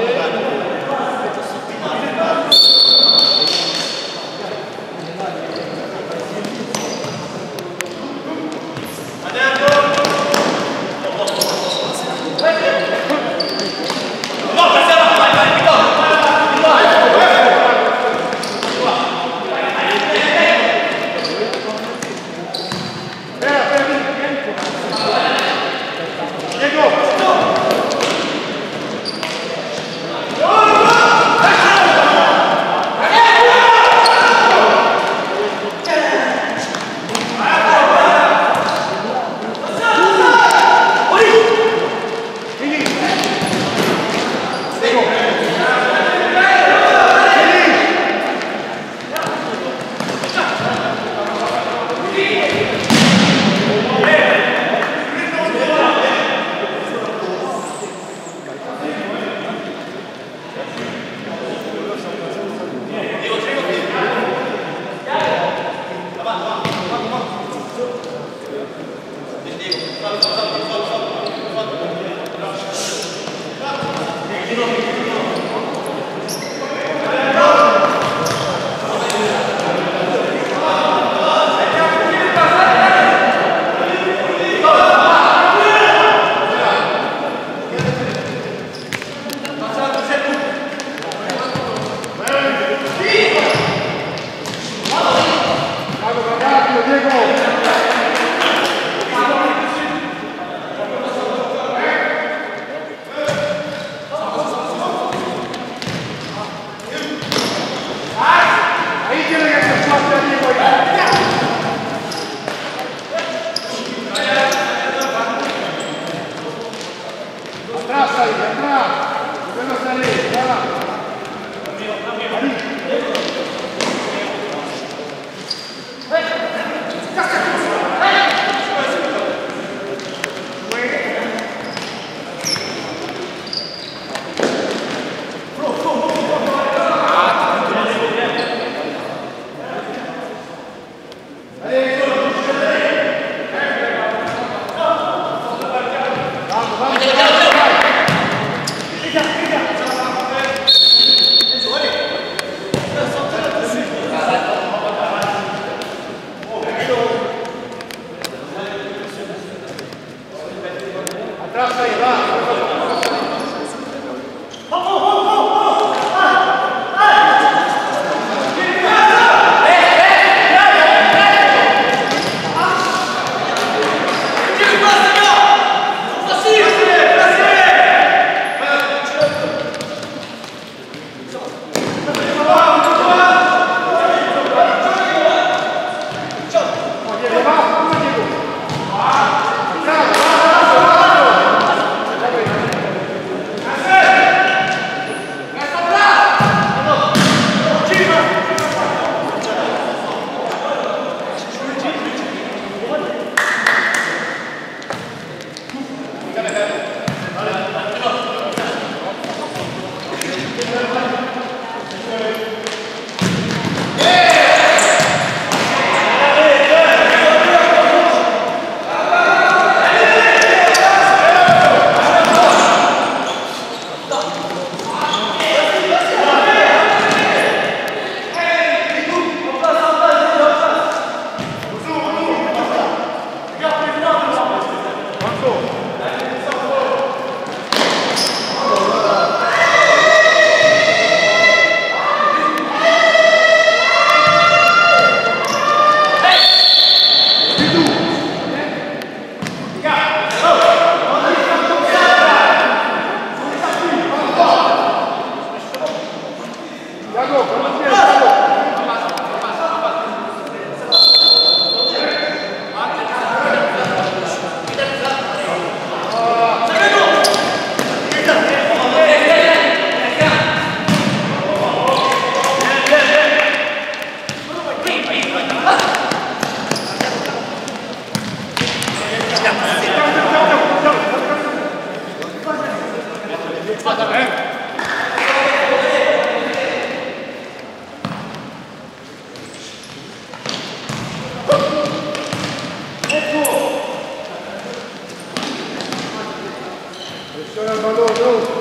Amen. Pressiona Valeu, valeu.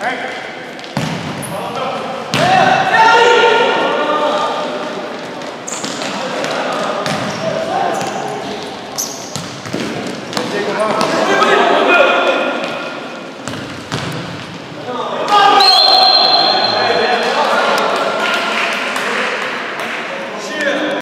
Come on.